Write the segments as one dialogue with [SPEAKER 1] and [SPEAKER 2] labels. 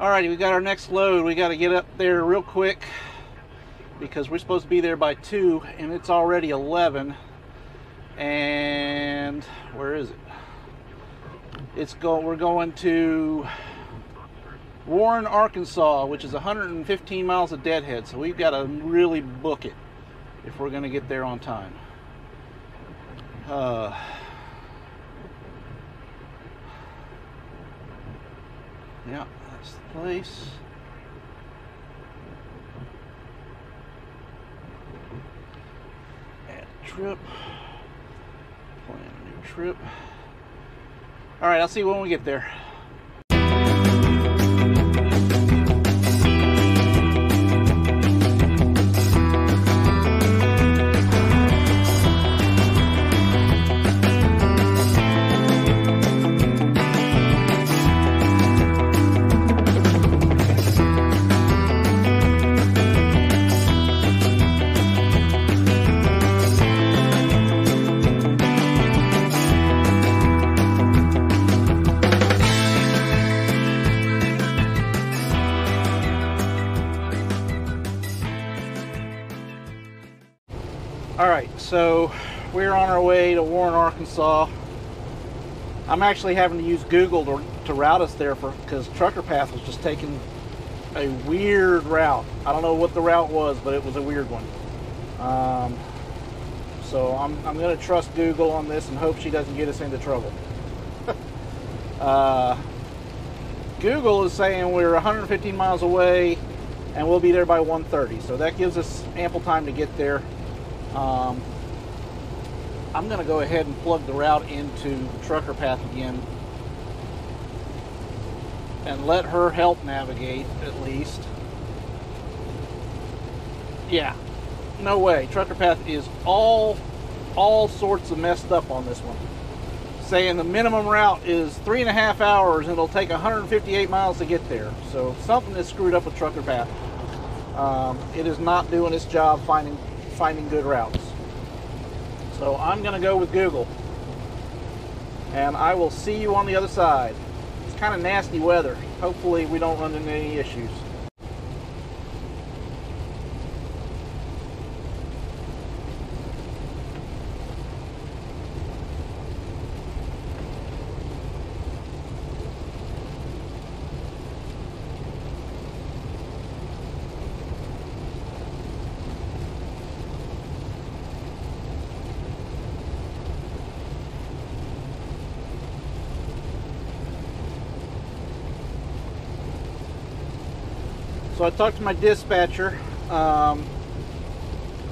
[SPEAKER 1] Alrighty, we got our next load. We got to get up there real quick because we're supposed to be there by 2 and it's already 11. And where is it? It's go we're going to Warren, Arkansas, which is 115 miles of deadhead. So we've got to really book it if we're going to get there on time. Uh, yeah, place. Add trip. Plan a new trip. All right, I'll see you when we get there. So we're on our way to Warren, Arkansas. I'm actually having to use Google to, to route us there for because Trucker Path was just taking a weird route. I don't know what the route was, but it was a weird one. Um, so I'm, I'm going to trust Google on this and hope she doesn't get us into trouble. uh, Google is saying we're 115 miles away and we'll be there by 1:30. So that gives us ample time to get there. Um, I'm going to go ahead and plug the route into Trucker Path again and let her help navigate at least. Yeah, no way. Trucker Path is all all sorts of messed up on this one. Saying the minimum route is three and a half hours and it'll take 158 miles to get there. So something is screwed up with Trucker Path. Um, it is not doing its job finding finding good routes. So I'm going to go with Google. And I will see you on the other side. It's kind of nasty weather. Hopefully we don't run into any issues. So I talked to my dispatcher. Um,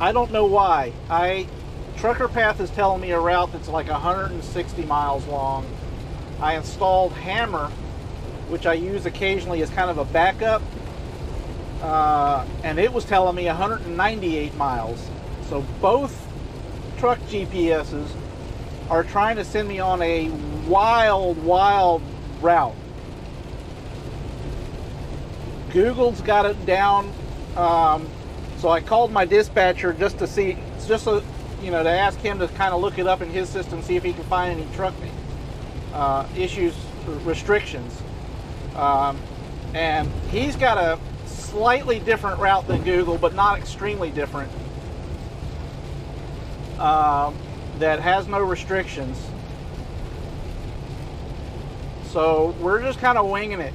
[SPEAKER 1] I don't know why. I Trucker Path is telling me a route that's like 160 miles long. I installed Hammer, which I use occasionally as kind of a backup, uh, and it was telling me 198 miles. So both truck GPSs are trying to send me on a wild, wild route. Google's got it down. Um, so I called my dispatcher just to see, just so, you know, to ask him to kind of look it up in his system, see if he can find any truck uh, issues, restrictions. Um, and he's got a slightly different route than Google, but not extremely different. Um, that has no restrictions. So we're just kind of winging it.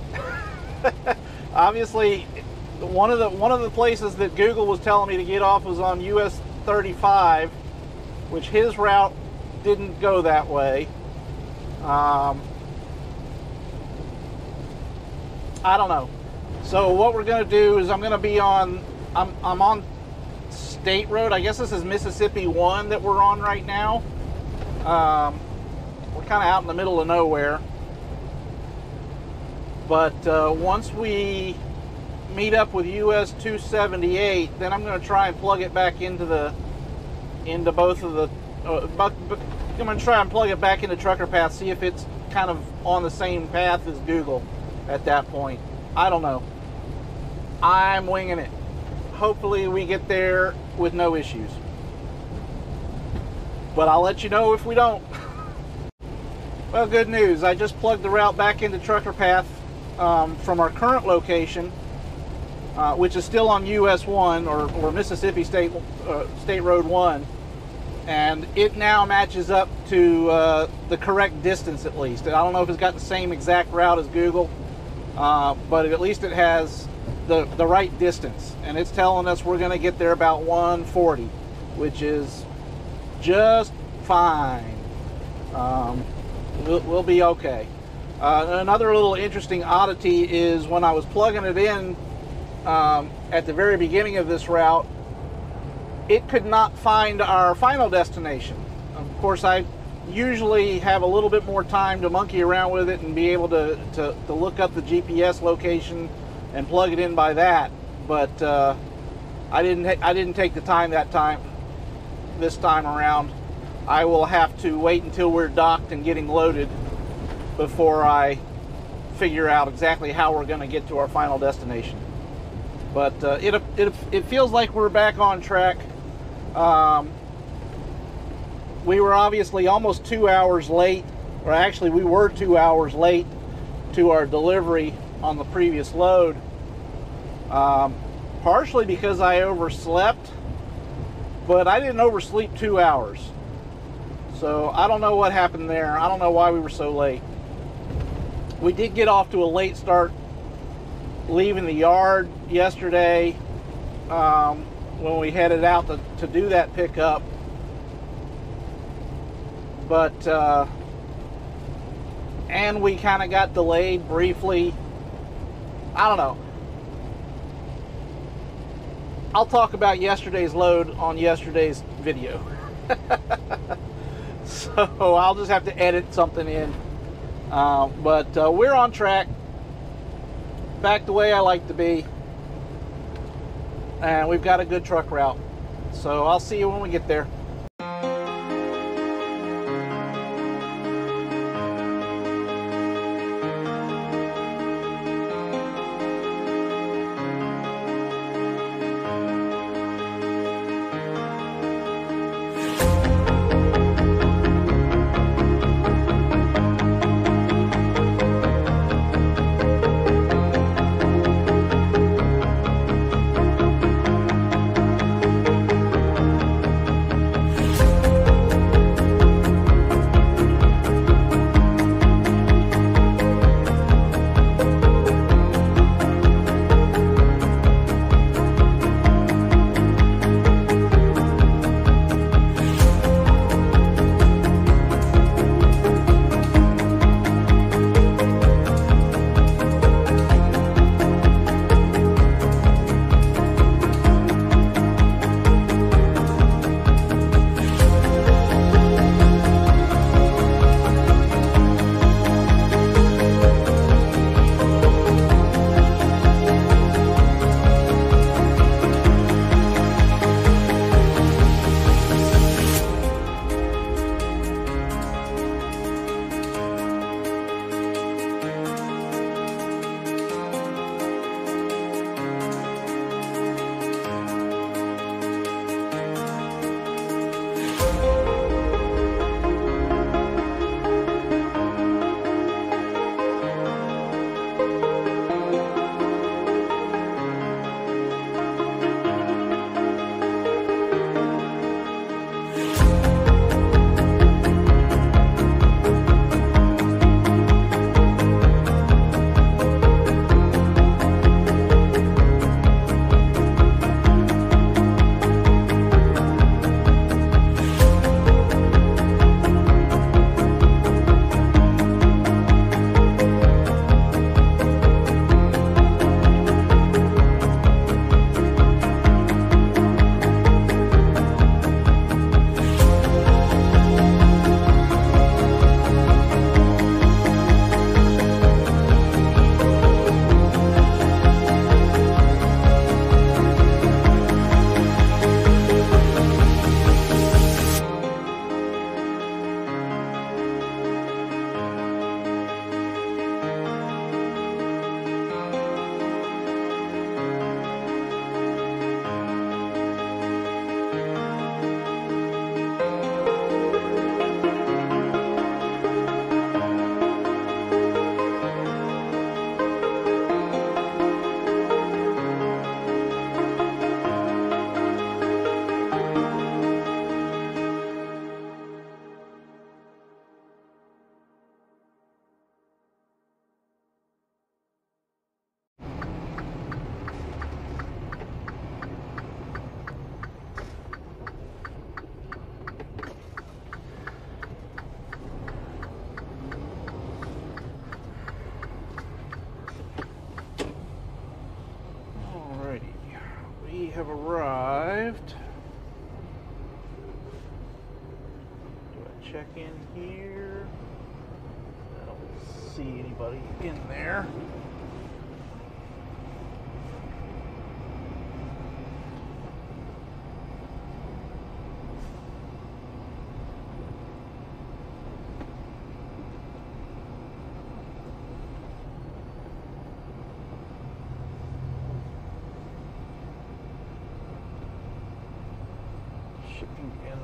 [SPEAKER 1] obviously one of the one of the places that Google was telling me to get off was on US 35, which his route didn't go that way. Um, I don't know. So what we're to do is I'm to be on I'm I'm on State Road. I guess this is Mississippi 1 that we're on right now. Um, we're kind of out in the middle of nowhere. But uh, once we meet up with US 278, then I'm going to try and plug it back into the into both of the. Uh, but, but I'm going to try and plug it back into Trucker Path, see if it's kind of on the same path as Google at that point. I don't know. I'm winging it. Hopefully, we get there with no issues. But I'll let you know if we don't. well, good news. I just plugged the route back into Trucker Path um, from our current location, uh, which is still on US 1 or, or Mississippi State uh, State Road 1, and it now matches up to uh, the correct distance at least. I don't know if it's got the same exact route as Google, uh, but at least it has the, the right distance. And it's telling us we're going to get there about 140, which is just fine. Um, we'll, we'll, be okay. Uh, another little interesting oddity is when I was plugging it in um, at the very beginning of this route, it could not find our final destination. Of course, I usually have a little bit more time to monkey around with it and be able to, to, to look up the GPS location and plug it in by that. But uh, I didn't I didn't take the time that time this time around. I will have to wait until we're docked and getting loaded before I figure out exactly how we're going to get to our final destination. But uh, it, it, it feels like we're back on track. Um, we were obviously almost two hours late, or actually, we were two hours late to our delivery on the previous load. Um, partially because I overslept, but I didn't oversleep two hours. So I don't know what happened there. I don't know why we were so late. We did get off to a late start leaving the yard yesterday um, when we headed out to, to do that pickup. But, uh, and we kind of got delayed briefly. I don't know. I'll talk about yesterday's load on yesterday's video. so I'll just have to edit something in. Uh, but uh, we're on track back the way I like to be. And we've got a good truck route. So I'll see you when we get there.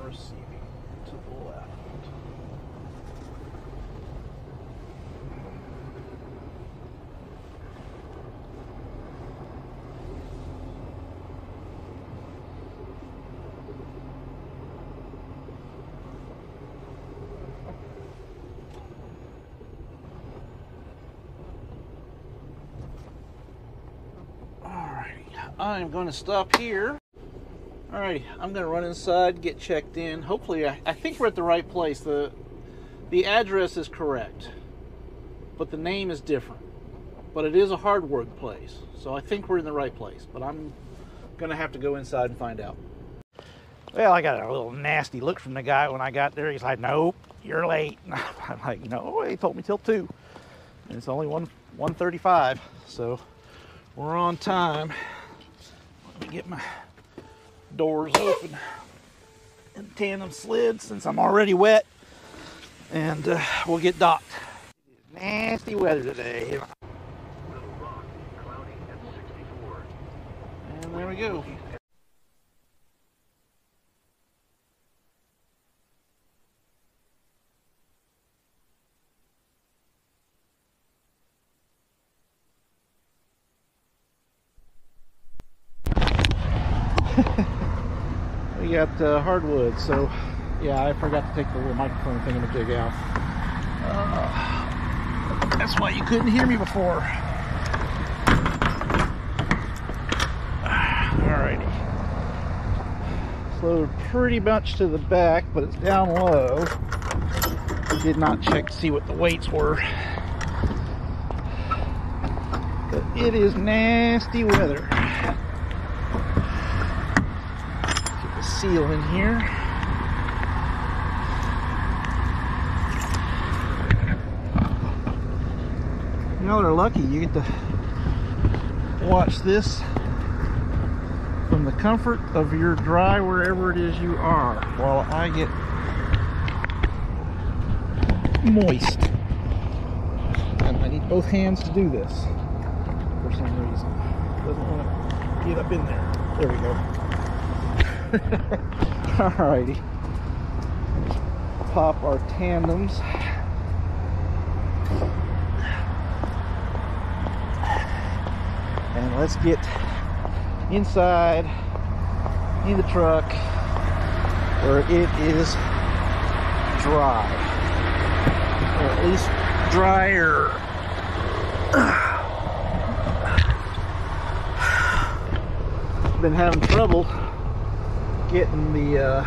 [SPEAKER 1] Receiving to the left. Alright, I'm going to stop here. Alrighty, I'm gonna run inside, get checked in. Hopefully, I, I think we're at the right place. the The address is correct, but the name is different. But it is a hard work place, so I think we're in the right place. But I'm gonna have to go inside and find out.
[SPEAKER 2] Well, I got a little nasty look from the guy when I got there. He's like, "Nope, you're late." I'm like, "No, he told me till two, and it's only one 1:35, so we're on time." Let me get my doors open and tandem slid since I'm already wet, and uh, we'll get docked. Nasty weather today.
[SPEAKER 1] And there we go. We got uh, hardwood, so yeah, I forgot to take the little microphone thing and jig out. Uh, that's why you couldn't hear me before. Alrighty. Slowed pretty much to the back, but it's down low. Did not check to see what the weights were. But it is nasty weather. Get the seal in here. Y'all are lucky you get to watch this from the comfort of your dry wherever it is you are while I get moist. And I need both hands to do this for some reason. Doesn't want to get up in there. There we go. Alrighty. Pop our tandems. And let's get inside in the truck where it is dry. Or at least drier. Been having trouble getting the uh,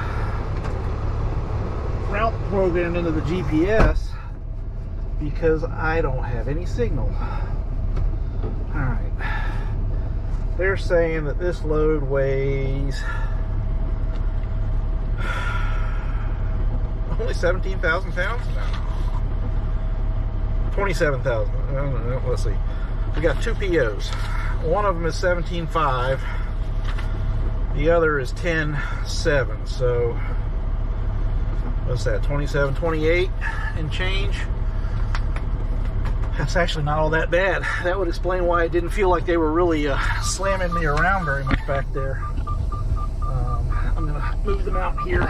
[SPEAKER 1] route program into the GPS because I don't have any signal. Alright. They're saying that this load weighs only 17,000 pounds? No. 27,000. Let's see. We got two POs. One of them is 17.5. The other is 10.7. So, what's that? 27, 28 and change. That's actually not all that bad. That would explain why it didn't feel like they were really uh, slamming me around very much back there. Um, I'm gonna move them out here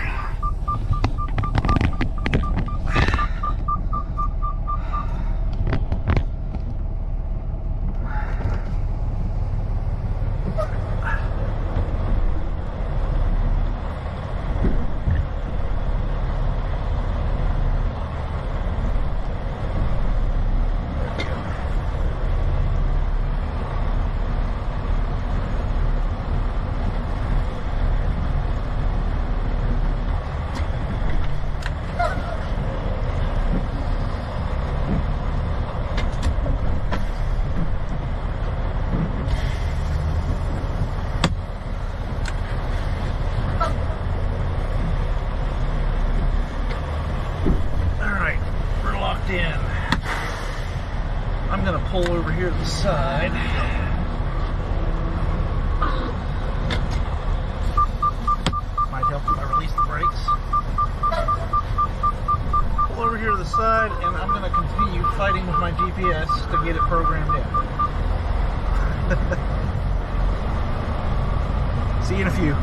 [SPEAKER 1] See you in a few.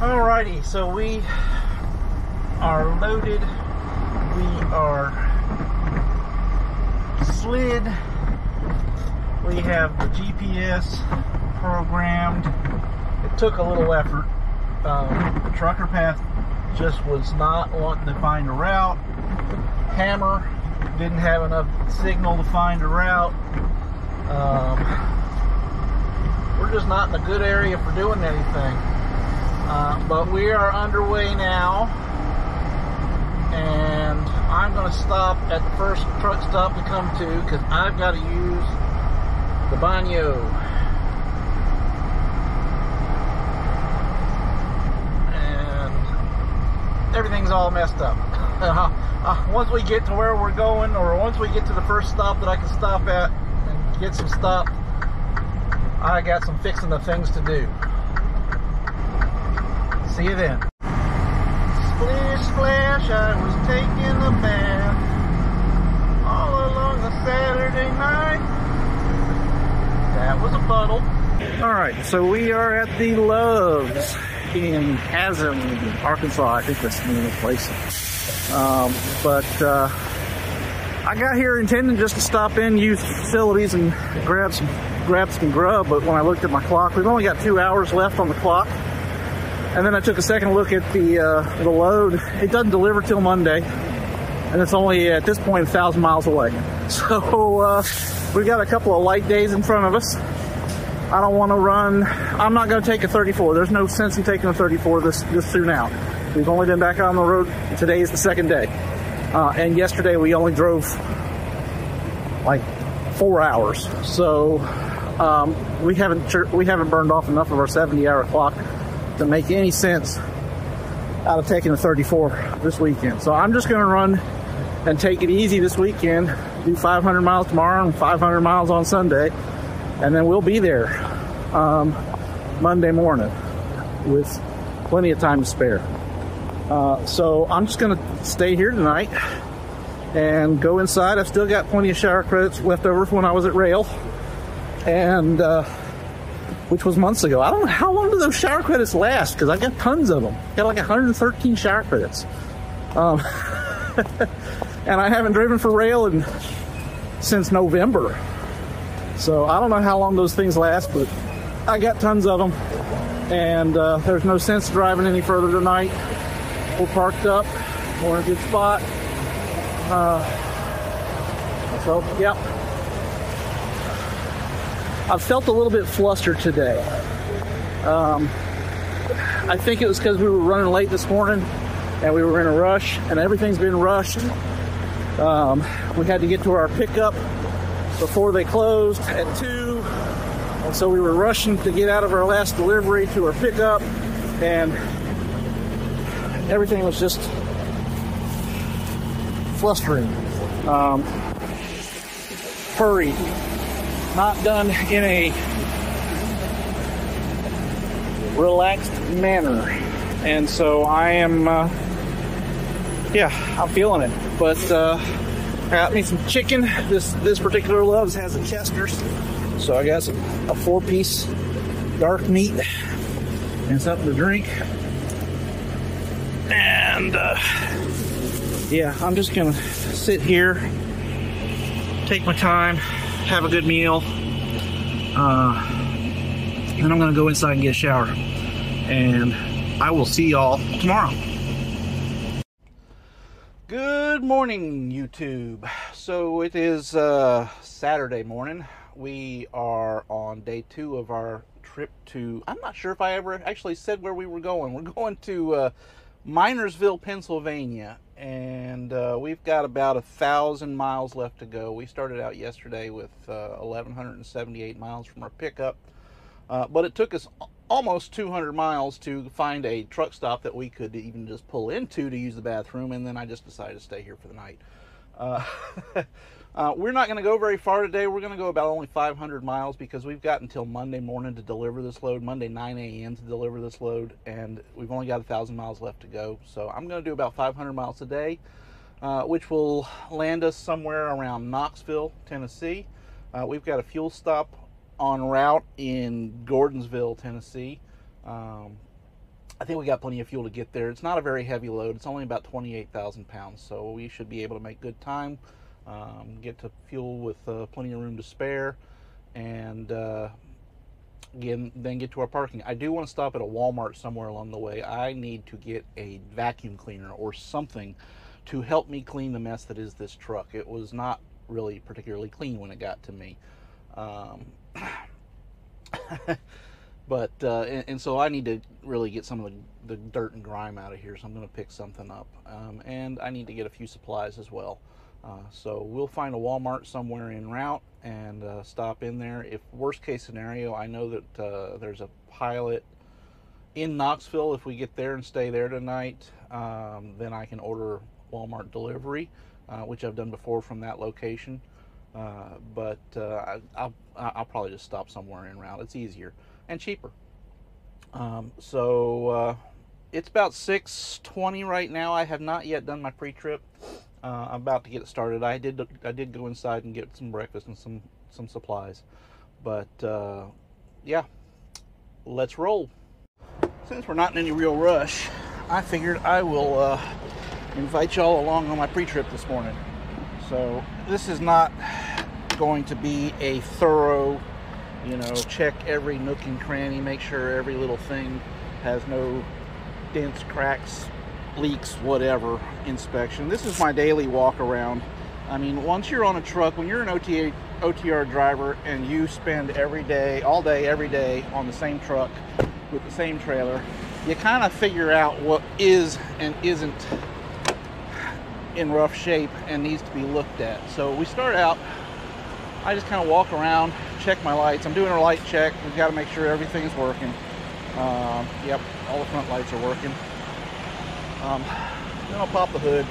[SPEAKER 1] Alrighty, so we are loaded. We are slid. We have the GPS programmed. It took a little effort. Um, the trucker path just was not wanting to find a route. Hammer didn't have enough signal to find a route. Um, we're just not in a good area for doing anything. Uh, but we are underway now, and I'm going to stop at the first truck stop we come to because I've got to use the baño. And everything's all messed up. uh, once we get to where we're going, or once we get to the first stop that I can stop at and get some stop, I got some fixing the things to do. See you then. Splish splash, I was taking a bath all along the Saturday night. That was a puddle. All right, so we are at the Love's in Haslam, Arkansas. I think that's the name of the place. Um, but uh, I got here intending just to stop in, youth facilities, and grab some grab some grub. But when I looked at my clock, we've only got two hours left on the clock. And then I took a second look at the uh, the load. It doesn't deliver till Monday, and it's only at this point a thousand miles away. So uh, we've got a couple of light days in front of us. I don't want to run. I'm not going to take a 34. There's no sense in taking a 34 this this soon out. We've only been back on the road. Today is the second day, uh, and yesterday we only drove like four hours. So um, we haven't we haven't burned off enough of our 70 hour clock to make any sense out of taking a 34 this weekend. So I'm just going to run and take it easy this weekend, do 500 miles tomorrow and 500 miles on Sunday, and then we'll be there um, Monday morning with plenty of time to spare. Uh, so I'm just going to stay here tonight and go inside. I've still got plenty of shower credits left over from when I was at Rail. And uh, which was months ago. I don't know how long do those shower credits last because I got tons of them. i Got like 113 shower credits. Um, and I haven't driven for rail in, since November. So I don't know how long those things last, but I got tons of them. And uh, there's no sense driving any further tonight. We're parked up. We're in a good spot. Uh, so, yep. I felt a little bit flustered today. Um, I think it was because we were running late this morning and we were in a rush, and everything's been rushed. Um, we had to get to our pickup before they closed at 2, and so we were rushing to get out of our last delivery to our pickup, and everything was just flustering. Um, hurried not done in a relaxed manner. And so I am, uh, yeah, I'm feeling it. But uh, I got me some chicken. This this particular Love's has a Chester's, so I got some, a four-piece dark meat and something to drink. And uh, yeah, I'm just gonna sit here, take my time, have a good meal. Uh, then I'm gonna go inside and get a shower. And I will see y'all tomorrow. Good morning, YouTube. So it is uh, Saturday morning. We are on day two of our trip to. I'm not sure if I ever actually said where we were going. We're going to uh, Minersville, Pennsylvania, and uh, we've got about a thousand miles left to go. We started out yesterday with uh, 1,178 miles from our pickup, uh, but it took us almost 200 miles to find a truck stop that we could even just pull into to use the bathroom, and then I just decided to stay here for the night. Uh, we're not going to go very far today. We're going to go about only 500 miles because we've got until Monday morning to deliver this load, Monday 9 a.m. to deliver this load, and we've only got thousand miles left to go. So I'm going to do about 500 miles a day, uh, which will land us somewhere around Knoxville, Tennessee. Uh, we've got a fuel stop on route in Gordonsville, Tennessee. Um, I think we got plenty of fuel to get there. It's not a very heavy load. It's only about 28,000 pounds, so we should be able to make good time um, get to fuel with uh, plenty of room to spare, and uh, again, then get to our parking. I do want to stop at a Walmart somewhere along the way. I need to get a vacuum cleaner or something to help me clean the mess that is this truck. It was not really particularly clean when it got to me. Um, but uh, and, and, so I need to really get some of the, the, dirt and grime out of here. So I'm going to pick something up, um, and I need to get a few supplies as well. Uh, so we'll find a Walmart somewhere en route and uh, stop in there. If worst case scenario, I know that uh, there's a Pilot in Knoxville. If we get there and stay there tonight, um, then I can order Walmart delivery, uh, which I've done before from that location. Uh, but I, will I'll probably just stop somewhere en route. It's easier and cheaper. Um, so it's about 6:20 right now. I have not yet done my pre-trip. Uh, I'm about to get started. I did I did go inside and get some breakfast and some some supplies, but uh, yeah, let's roll. Since we're not in any real rush, I figured I will uh, invite y'all along on my pre-trip this morning. So this is not going to be a thorough, you know, check every nook and cranny, make sure every little thing has no dents, cracks, leaks, whatever inspection. This is my daily walk around. I mean, once you're on a truck, when you're an OTA, OTR driver and you spend every day, all day, every day on the same truck with the same trailer, you kind of figure out what is and isn't in rough shape and needs to be looked at. So we start out, I just kind of walk around, check my lights. I'm doing a light check. We've got to make sure everything's working. Um, yep, all the front lights are working. Um, then I'll pop the hood.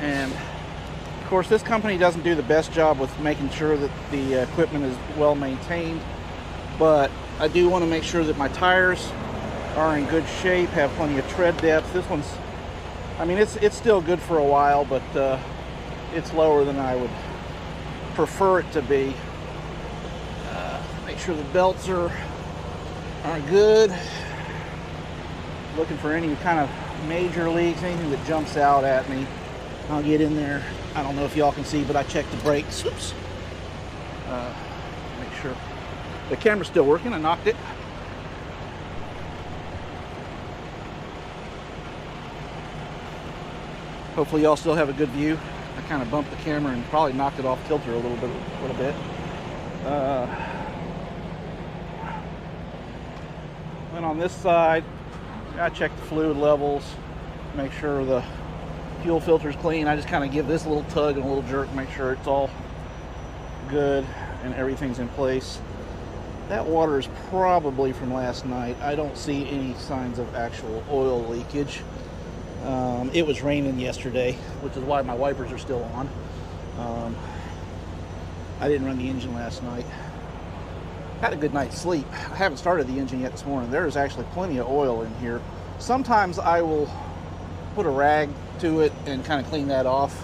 [SPEAKER 1] And of course, this company doesn't do the best job with making sure that the equipment is well maintained, but I do want to make sure that my tires are in good shape, have plenty of tread depth. This one's, I mean, it's it's still good for a while, but uh, it's lower than I would prefer it to be. Uh, make sure the belts are are good. Looking for any kind of major leaks, anything that jumps out at me. I'll get in there. I don't know if y'all can see, but I checked the brakes. Oops. Uh, make sure the camera's still working. I knocked it. Hopefully y'all still have a good view. I kind of bumped the camera and probably knocked it off tilter a little bit. A little bit. Uh, Then on this side, I check the fluid levels, make sure the fuel filter is clean. I just kind of give this a little tug and a little jerk, make sure it's all good and everything's in place. That water is probably from last night. I don't see any signs of actual oil leakage. Um, it was raining yesterday, which is why my wipers are still on. Um, I didn't run the engine last night had a good night's sleep. I haven't started the engine yet this morning. There is actually plenty of oil in here. Sometimes I will put a rag to it and kind of clean that off,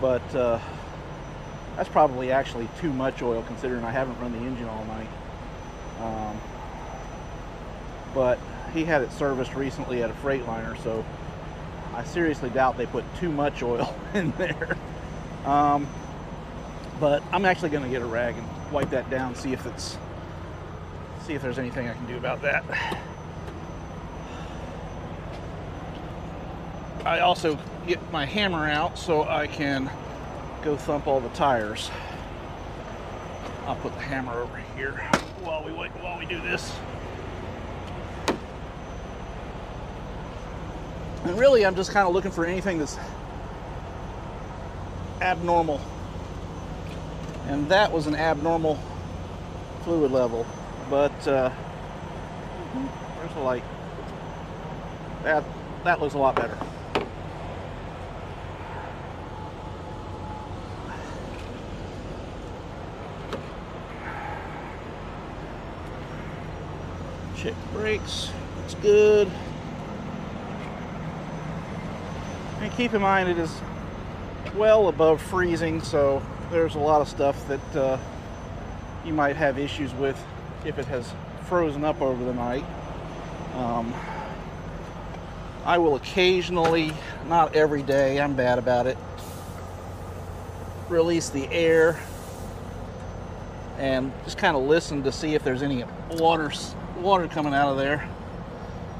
[SPEAKER 1] but uh, that's probably actually too much oil considering I haven't run the engine all night. Um, but he had it serviced recently at a Freightliner, so I seriously doubt they put too much oil in there. Um, but I'm actually going to get a rag and wipe that down, see if it's see if there's anything I can do about that. I also get my hammer out so I can go thump all the tires. I'll put the hammer over here while we wait while we do this. And really I'm just kind of looking for anything that's abnormal. And that was an abnormal fluid level but uh, there's a light. That that looks a lot better. Check brakes. Looks good. And keep in mind, it is well above freezing, so there's a lot of stuff that uh, you might have issues with if it has frozen up over the night. Um, I will occasionally, not every day, I'm bad about it, release the air and just kind of listen to see if there's any water water coming out of there.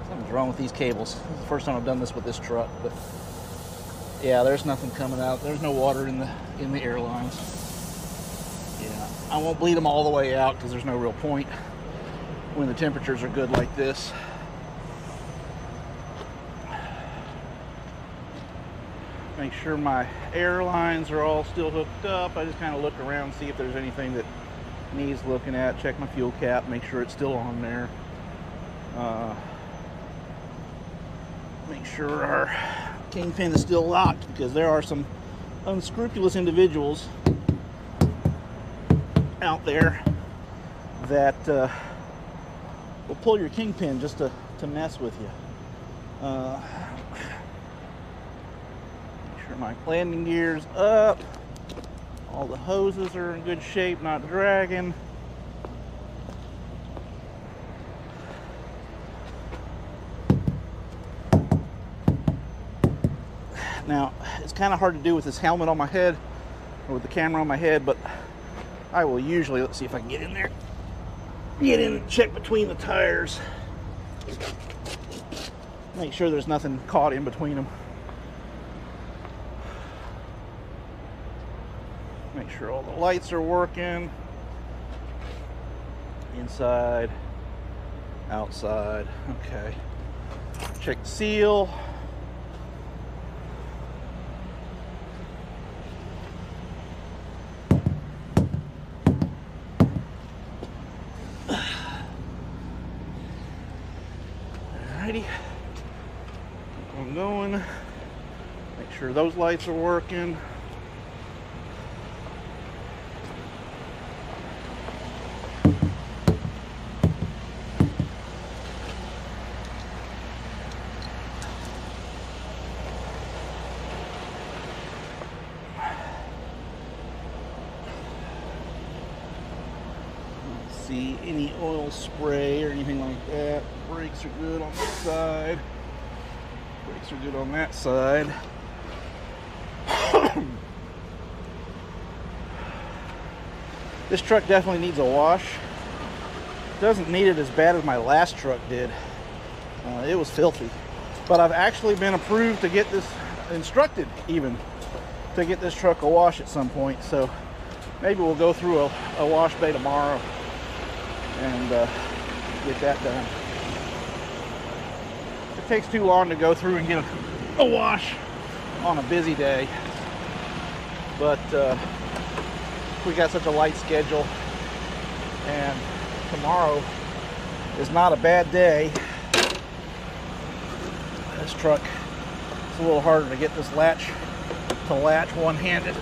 [SPEAKER 1] Something's wrong with these cables. This is the first time I've done this with this truck, but yeah, there's nothing coming out. There's no water in the in the air lines. I won't bleed them all the way out because there's no real point when the temperatures are good like this. Make sure my air lines are all still hooked up. I just kind of look around, see if there's anything that needs looking at. Check my fuel cap, make sure it's still on there. Uh, make sure our kingpin is still locked because there are some unscrupulous individuals out there that uh, will pull your kingpin just to, to mess with you. Uh, make sure my landing gear's up. All the hoses are in good shape, not dragging. Now, it's kind of hard to do with this helmet on my head or with the camera on my head, but I will usually, let's see if I can get in there, get in and check between the tires. Make sure there's nothing caught in between them. Make sure all the lights are working. Inside, outside. Okay. Check the seal. Alrighty. Keep on going. Make those lights are working. see any oil spray or anything like that. Brakes are good on this side. Brakes are good on that side. This truck definitely needs a wash. Doesn't need it as bad as my last truck did. Uh, it was filthy. But I've actually been approved to get this, instructed even, to get this truck a wash at some point. So maybe we'll go through a, a wash bay tomorrow and uh, get that done. It takes too long to go through and get a, a wash on a busy day, but uh, we got such a light schedule, and tomorrow is not a bad day. This truck, it's a little harder to get this latch to latch one-handed.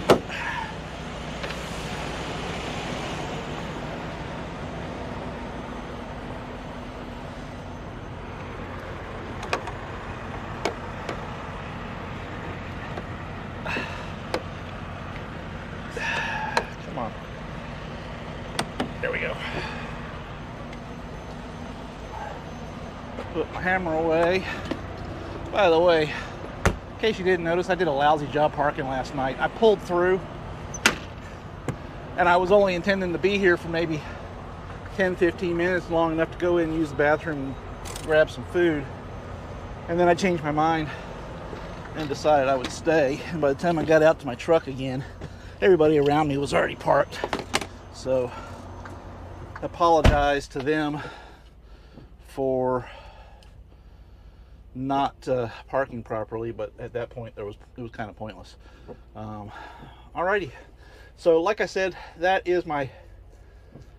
[SPEAKER 1] Come on. There we go. Put my hammer away. By the way, in case you didn't notice, I did a lousy job parking last night. I pulled through and I was only intending to be here for maybe 10 15 minutes long enough to go in and use the bathroom and grab some food. And then I changed my mind and decided I would stay. And by the time I got out to my truck again, everybody around me was already parked. So apologize to them for not uh, parking properly, but at that point there was it was kind of pointless. Um, alrighty, so like I said, that is my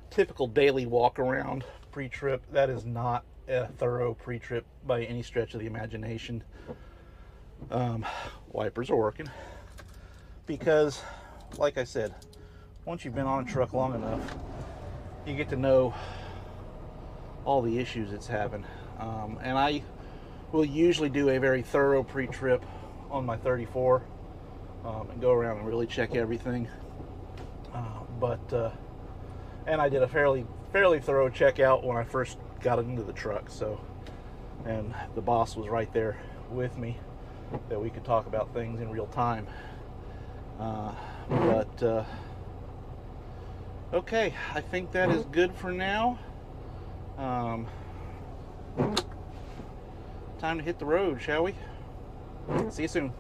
[SPEAKER 1] typical daily walk around pre-trip. That is not a thorough pre-trip by any stretch of the imagination. Um, wipers are working because, like I said, once you've been on a truck long enough, you get to know all the issues it's having. Um, and I will usually do a very thorough pre-trip on my 34 um, and go around and really check everything. Uh, but uh, and I did a fairly fairly thorough checkout when I first got into the truck. So, and the boss was right there with me that we could talk about things in real time. Uh, but uh, okay, I think that is good for now. Um, time to hit the road, shall we? See you soon.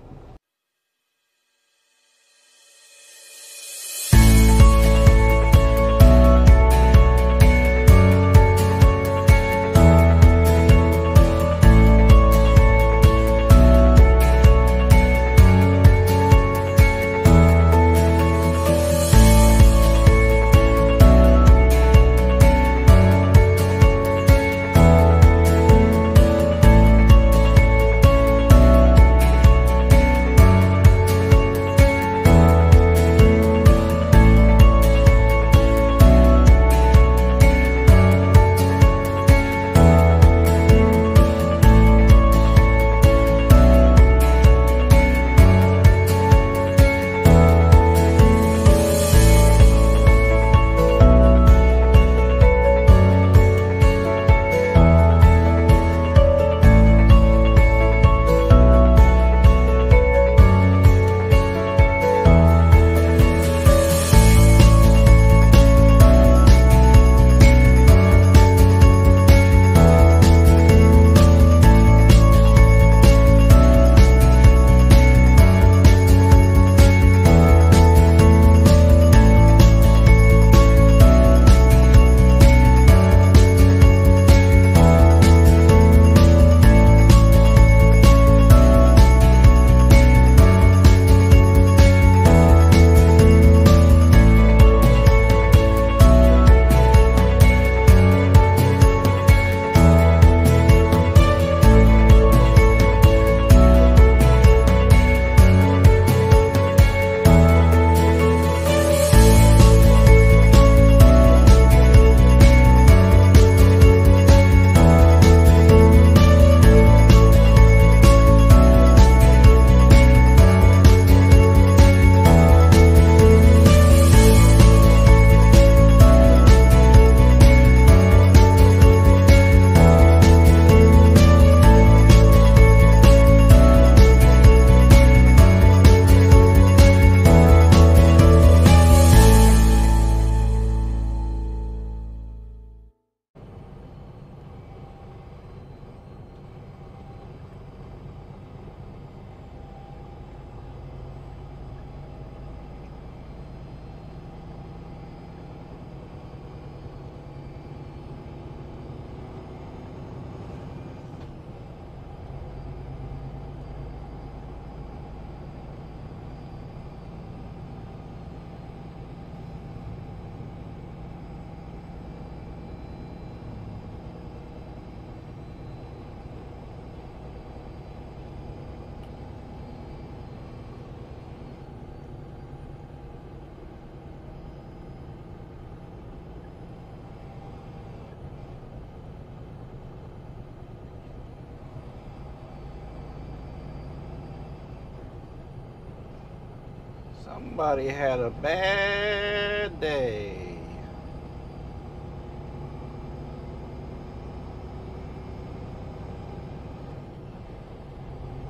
[SPEAKER 1] Somebody had a bad day.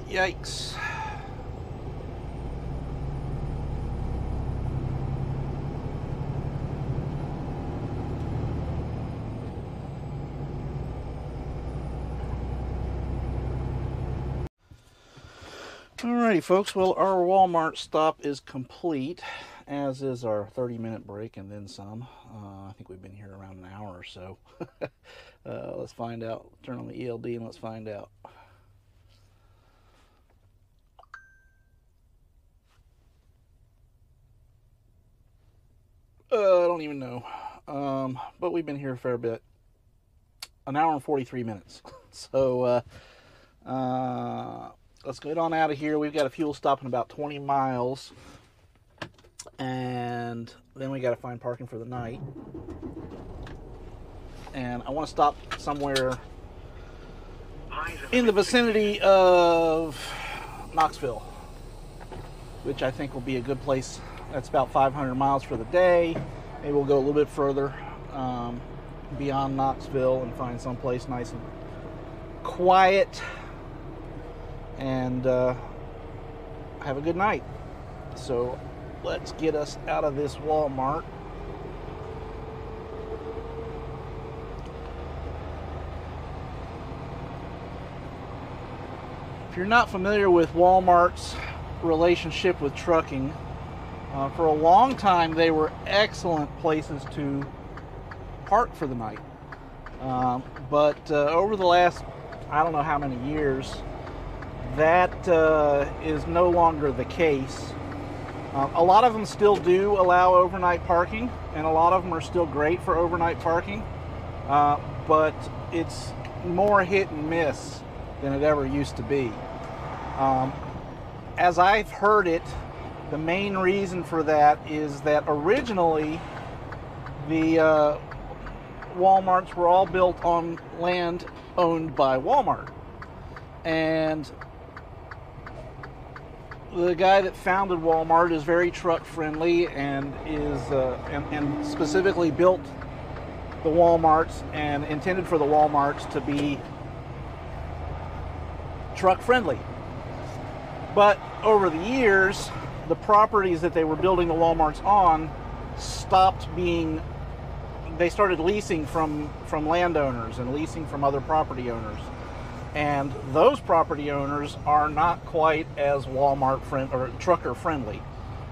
[SPEAKER 1] Yikes. Alrighty, folks. Well, our Walmart stop is complete, as is our 30 minute break and then some. Uh, I think we've been here around an hour or so. uh, let's find out. Turn on the ELD and let's find out. Uh, I don't even know. Um, but we've been here a fair bit. An hour and 43 minutes. so, uh, uh, let's get on out of here. We've got a fuel stop in about 20 miles. And then we got to find parking for the night. and I want to stop somewhere in the vicinity of Knoxville, which I think will be a good place. That's about 500 miles for the day. Maybe we'll go a little bit further um, beyond Knoxville and find someplace nice and quiet and uh, have a good night. So let's get us out of this Walmart. If you're not familiar with Walmart's relationship with trucking, uh, for a long time they were excellent places to park for the night. Um, but uh, over the last, I don't know how many years, that uh, is no longer the case. Um, a lot of them still do allow overnight parking, and a lot of them are still great for overnight parking, uh, but it's more hit and miss than it ever used to be. Um, as I've heard it, the main reason for that is that originally the uh, Walmarts were all built on land owned by Walmart. And the guy that founded Walmart is very truck friendly and is uh, and, and specifically built the Walmarts and intended for the Walmarts to be truck friendly. But over the years, the properties that they were building the Walmarts on stopped being they started leasing from from landowners and leasing from other property owners. And those property owners are not quite as Walmart friend or trucker friendly.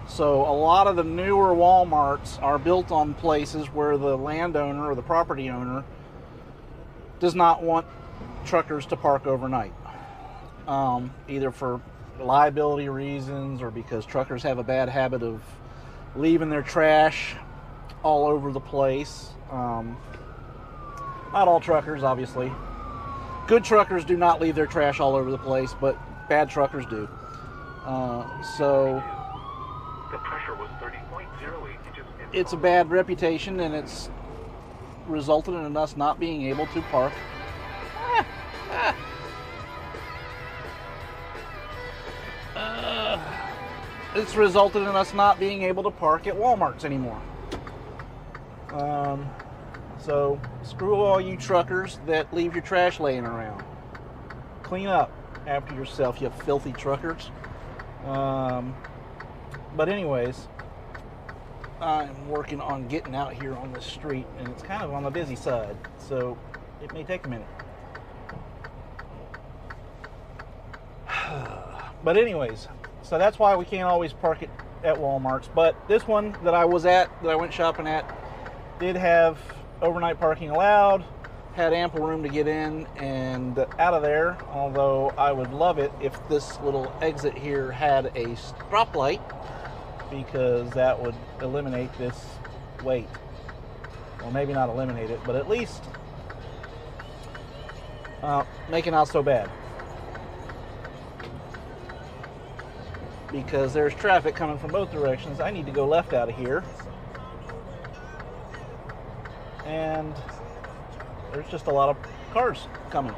[SPEAKER 1] So a lot of the newer Walmarts are built on places where the landowner or the property owner does not want truckers to park overnight, um, either for liability reasons or because truckers have a bad habit of leaving their trash all over the place. Um, not all truckers, obviously. Good truckers do not leave their trash all over the place, but bad truckers do. Uh, so
[SPEAKER 3] The pressure was 30.08 inches
[SPEAKER 1] it's a bad reputation, and it's resulted in us not being able to park. Uh, it's resulted in us not being able to park at Walmarts anymore. Um, so screw all you truckers that leave your trash laying around. Clean up after yourself, you filthy truckers. Um, but anyways, I'm working on getting out here on the street, and it's kind of on the busy side, so it may take a minute. but anyways, so that's why we can't always park it at Walmart's. But this one that I was at, that I went shopping at, did have overnight parking allowed, had ample room to get in and out of there. Although I would love it if this little exit here had a stoplight because that would eliminate this wait. Well, maybe not eliminate it, but at least uh, make it not so bad. Because there's traffic coming from both directions. I need to go left out of here. And there's just a lot of cars coming.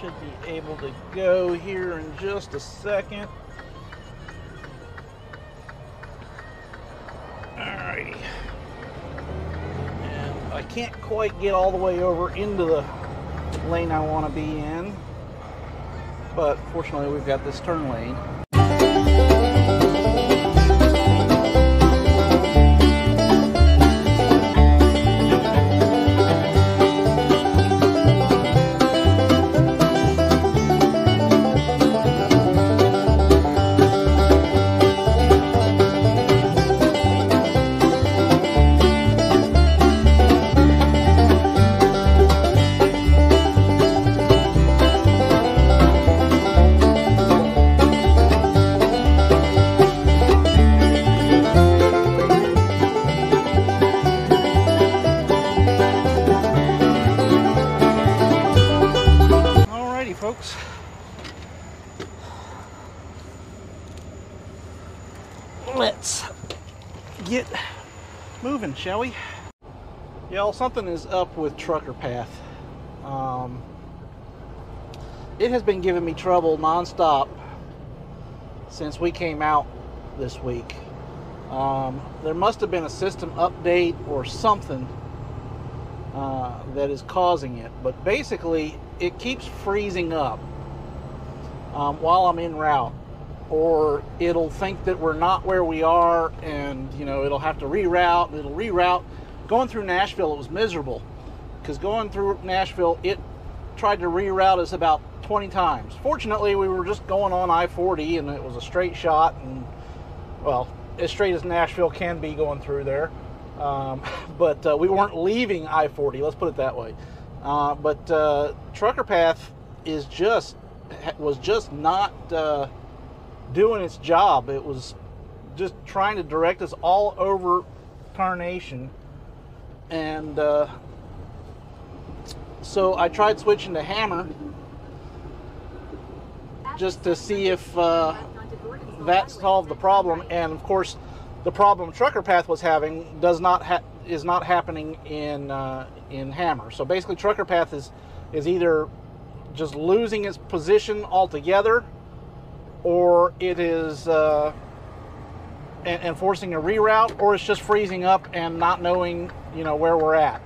[SPEAKER 1] Should be able to go here in just a second. I can't quite get all the way over into the lane I want to be in. But fortunately, we've got this turn lane. Shall we? Y'all, something is up with Trucker Path. Um, it has been giving me trouble nonstop since we came out this week. Um, there must have been a system update or something uh, that is causing it, but basically, it keeps freezing up um, while I'm en route, or it'll think that we're not where we are, and you know it'll have to reroute. It'll reroute. Going through Nashville, it was miserable because going through Nashville, it tried to reroute us about 20 times. Fortunately, we were just going on I-40, and it was a straight shot, and well, as straight as Nashville can be going through there. Um, but uh, we weren't leaving I-40. Let's put it that way. Uh, but uh, Trucker Path is just was just not uh, doing its job. It was just trying to direct us all over Carnation, and uh, so I tried switching to Hammer just to see if uh, that solved the problem. And of course, the problem Trucker Path was having does not ha- is not happening in uh, in Hammer. So basically, Trucker Path is is either just losing its position altogether, or it is uh, and, and forcing a reroute, or it's just freezing up and not knowing you know where we're at,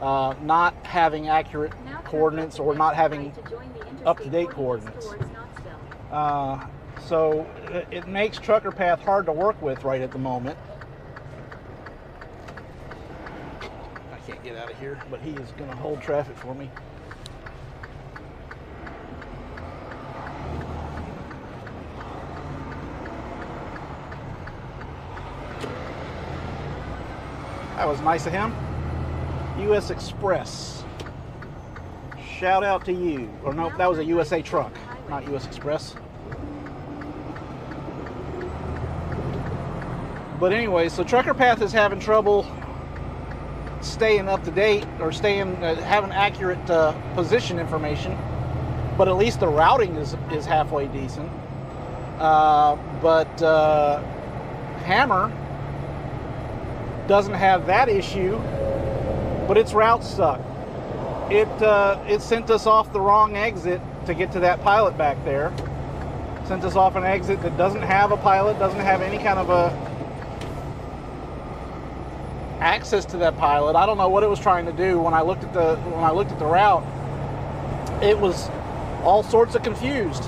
[SPEAKER 1] uh, not having accurate coordinates or not having up-to-date coordinates. Uh, so it, it makes Trucker Path hard to work with right at the moment. I can't get out of here, but he is going to hold traffic for me. That was nice of him. U.S. Express. Shout out to you. Or no, that was a USA truck, not U.S. Express. But anyway, so Trucker Path is having trouble staying up to date or staying uh, having accurate uh, position information. But at least the routing is is halfway decent. Uh, but uh, Hammer doesn't have that issue, but its route sucked. It uh, it sent us off the wrong exit to get to that pilot back there. Sent us off an exit that doesn't have a pilot, doesn't have any kind of a access to that pilot. I don't know what it was trying to do when I looked at the when I looked at the route. It was all sorts of confused.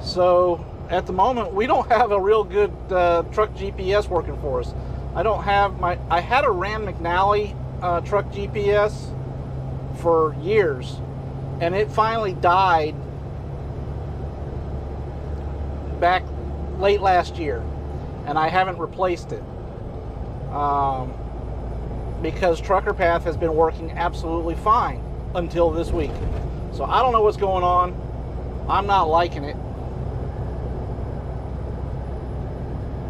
[SPEAKER 1] So at the moment, we don't have a real good uh, truck GPS working for us. I don't have my. I had a Rand McNally uh, truck GPS for years, and it finally died back late last year, and I haven't replaced it um, because Trucker Path has been working absolutely fine until this week. So I don't know what's going on. I'm not liking it.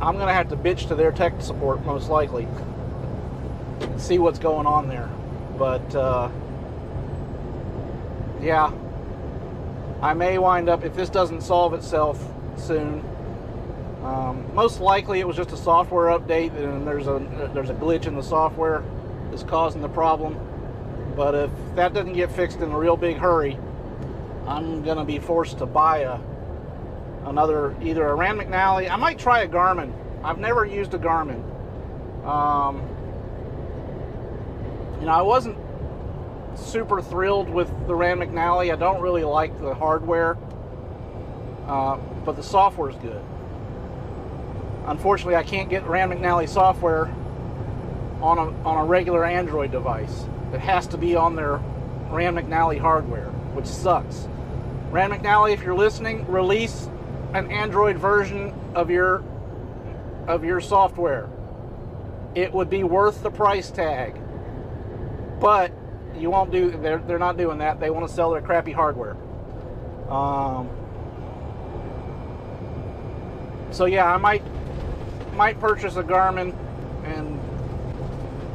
[SPEAKER 1] I'm going to have to bitch to their tech support most likely see what's going on there. But uh, yeah, I may wind up, if this doesn't solve itself soon, um, most likely it was just a software update and there's a there's a glitch in the software that's causing the problem. But if that doesn't get fixed in a real big hurry, I'm gonna be forced to buy a another either a Rand McNally. I might try a Garmin. I've never used a Garmin. Um, you know, I wasn't super thrilled with the Rand McNally. I don't really like the hardware, uh, but the software is good. Unfortunately, I can't get Rand McNally software on a, on a regular Android device. It has to be on their Rand McNally hardware, which sucks. Rand McNally, if you're listening, release an Android version of your of your software. It would be worth the price tag. But you won't do they're, they're not doing that. They want to sell their crappy hardware. Um, so yeah, I might might purchase a Garmin and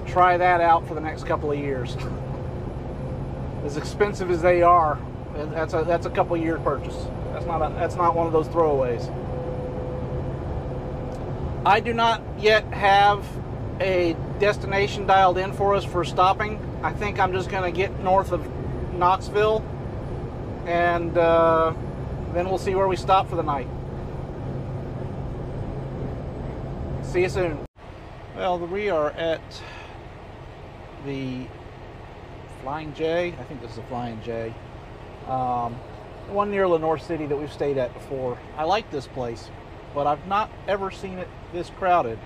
[SPEAKER 1] try that out for the next couple of years. as expensive as they are, that's a that's a couple year purchase. That's not a, that's not one of those throwaways. I do not yet have a destination dialed in for us for stopping. I think I'm just going to get north of Knoxville and uh, then we'll see where we stop for the night. See you soon. Well, we are at the Flying J. I think this is a Flying J. Um, one near Lenoir City that we've stayed at before. I like this place, but I've not ever seen it this crowded.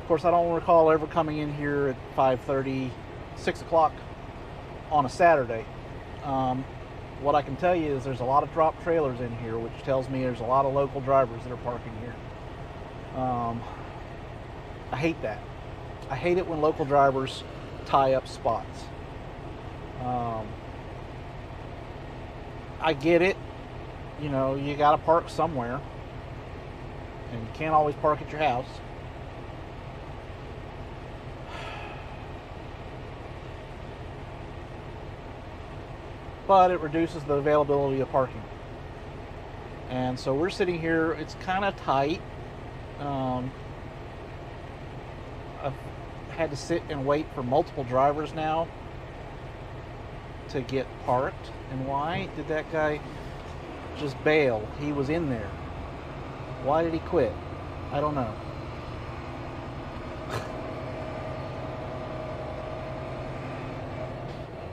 [SPEAKER 1] Of course, I don't recall ever coming in here at 5:30, 6 o'clock on a Saturday. Um, what I can tell you is there's a lot of drop trailers in here, which tells me there's a lot of local drivers that are parking here. Um, I hate that. I hate it when local drivers tie up spots. Um, I get it. You know, you got to park somewhere, and you can't always park at your house. But it reduces the availability of parking. And so we're sitting here, it's kind of tight. Um, I've had to sit and wait for multiple drivers now to get parked. And why did that guy just bail? He was in there. Why did he quit? I don't know.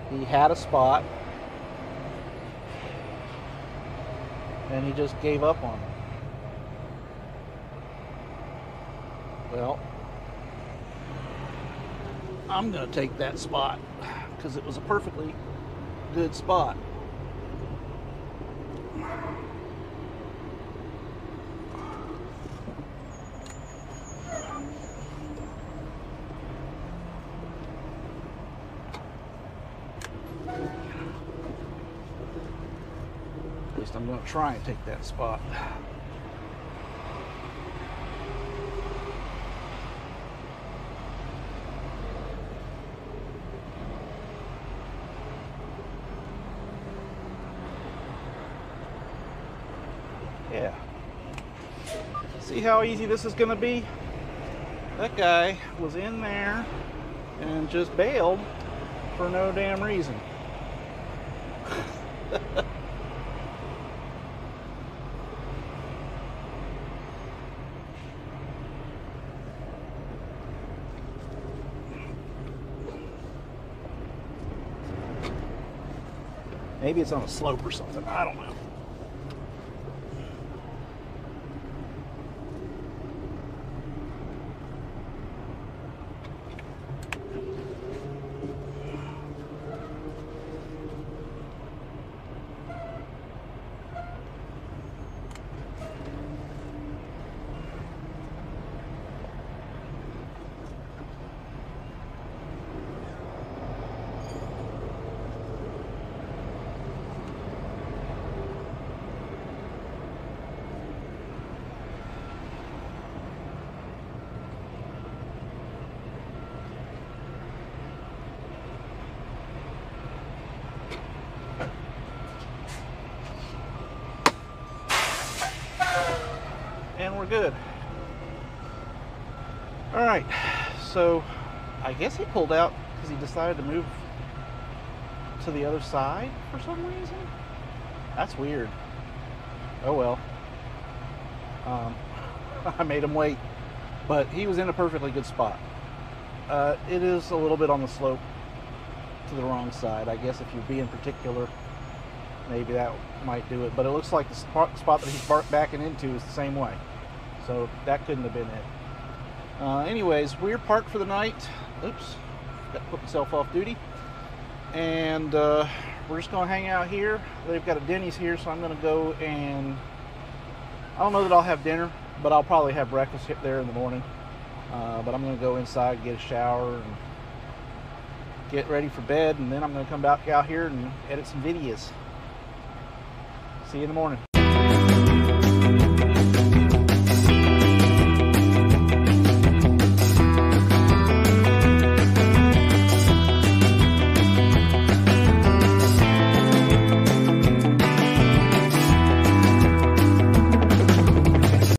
[SPEAKER 1] he had a spot and he just gave up on it. Well, I'm going to take that spot because it was a perfectly good spot. At least I'm going to try and take that spot. Yeah. See how easy this is going to be? That guy was in there and just bailed for no damn reason. Maybe it's on a slope or something. I don't know. and we're good. All right, so I guess he pulled out because he decided to move to the other side for some reason. That's weird. Oh well. Um, I made him wait, but he was in a perfectly good spot. Uh, it is a little bit on the slope to the wrong side. I guess if you're being particular, maybe that might do it. But it looks like the spot, spot that he's backing into is the same way. So that couldn't have been it. Uh, anyways, we're parked for the night. Oops, got to put myself off duty. And uh, we're just to hang out here. They've got a Denny's here, so I'm to go and I don't know that I'll have dinner, but I'll probably have breakfast there in the morning. Uh, but I'm to go inside, get a shower, and get ready for bed, and then I'm to come back out here and edit some videos. See you in the morning.